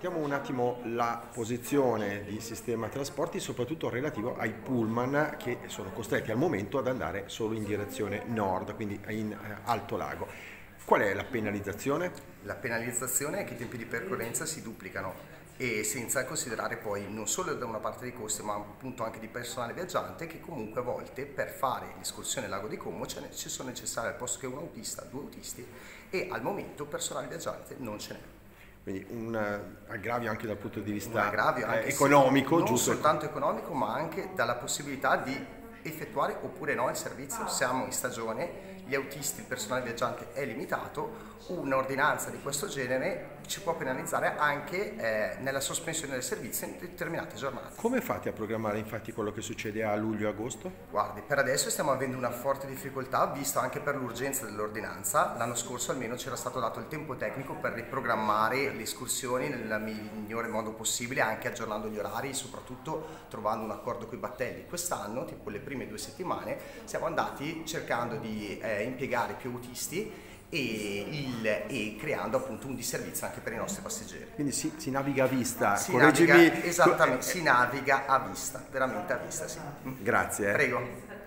Sentiamo un attimo la posizione di sistema trasporti, soprattutto relativo ai pullman che sono costretti al momento ad andare solo in direzione nord, quindi in eh, Alto Lago. Qual è la penalizzazione? La penalizzazione è che i tempi di percorrenza si duplicano e senza considerare poi non solo da una parte dei costi ma appunto anche di personale viaggiante che comunque a volte per fare l'escursione al lago di Como ci sono necessari al posto che un autista, due autisti e al momento personale viaggiante non ce n'è. Quindi un eh, aggravio anche dal punto di vista eh, economico, non giusto? Non soltanto economico, ma anche dalla possibilità di effettuare oppure no il servizio. Siamo in stagione, gli autisti, il personale viaggiante è limitato, un'ordinanza di questo genere ci può penalizzare anche eh, nella sospensione del servizio in determinate giornate. Come fate a programmare infatti quello che succede a luglio-agosto? Guardi, per adesso stiamo avendo una forte difficoltà, visto anche per l'urgenza dell'ordinanza. L'anno scorso almeno c'era stato dato il tempo tecnico per riprogrammare le escursioni nel migliore modo possibile, anche aggiornando gli orari, soprattutto trovando un accordo con i battelli. Quest'anno, tipo le prime due settimane, siamo andati cercando di eh, impiegare più autisti e, il, e, creando appunto un disservizio anche per i nostri passeggeri. Quindi si, si naviga a vista, si naviga, esattamente, si naviga a vista, veramente a vista, sì. Grazie. Prego.